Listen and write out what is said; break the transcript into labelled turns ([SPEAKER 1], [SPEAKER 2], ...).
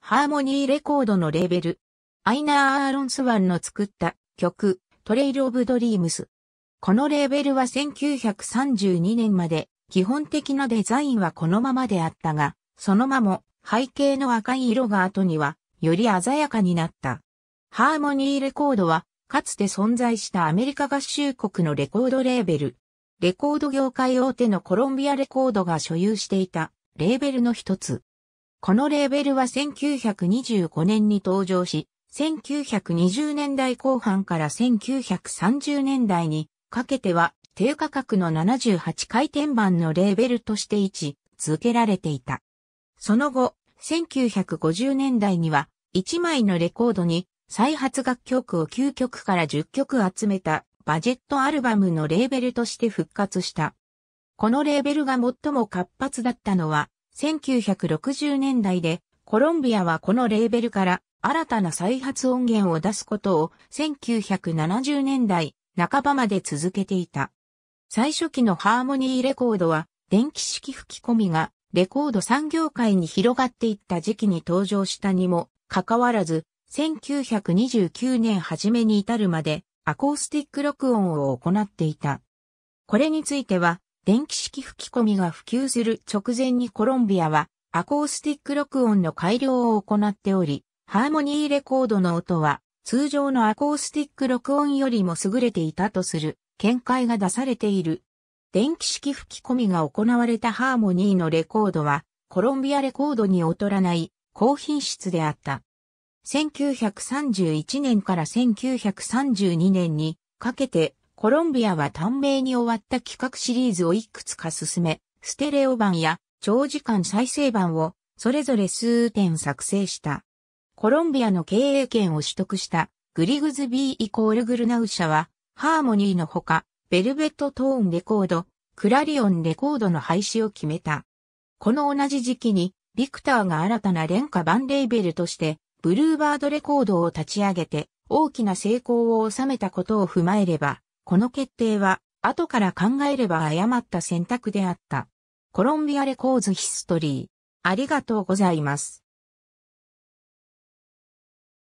[SPEAKER 1] ハーモニーレコードのレーベル。アイナー・アーロンスワンの作った曲、トレイル・オブ・ドリームス。このレーベルは1932年まで基本的なデザインはこのままであったが、そのまま背景の赤い色が後にはより鮮やかになった。ハーモニーレコードはかつて存在したアメリカ合衆国のレコードレーベル。レコード業界大手のコロンビアレコードが所有していたレーベルの一つ。このレーベルは1925年に登場し、1920年代後半から1930年代にかけては低価格の78回転板のレーベルとして位置付けられていた。その後、1950年代には1枚のレコードに再発楽曲を9曲から10曲集めたバジェットアルバムのレーベルとして復活した。このレーベルが最も活発だったのは1960年代でコロンビアはこのレーベルから新たな再発音源を出すことを1970年代半ばまで続けていた。最初期のハーモニーレコードは電気式吹き込みがレコード産業界に広がっていった時期に登場したにもかかわらず1929年初めに至るまでアコースティック録音を行っていた。これについては、電気式吹き込みが普及する直前にコロンビアはアコースティック録音の改良を行っており、ハーモニーレコードの音は通常のアコースティック録音よりも優れていたとする見解が出されている。電気式吹き込みが行われたハーモニーのレコードはコロンビアレコードに劣らない高品質であった。1931年から1932年にかけてコロンビアは短命に終わった企画シリーズをいくつか進め、ステレオ版や長時間再生版をそれぞれ数点作成した。コロンビアの経営権を取得したグリグズビーイコールグルナウ社はハーモニーのほかベルベットトーンレコード、クラリオンレコードの廃止を決めた。この同じ時期にビクターが新たな廉価版レーベルとしてブルーバードレコードを立ち上げて大きな成功を収めたことを踏まえれば、この決定は後から考えれば誤った選択であった。コロンビアレコーズヒストリー。ありがとうございます。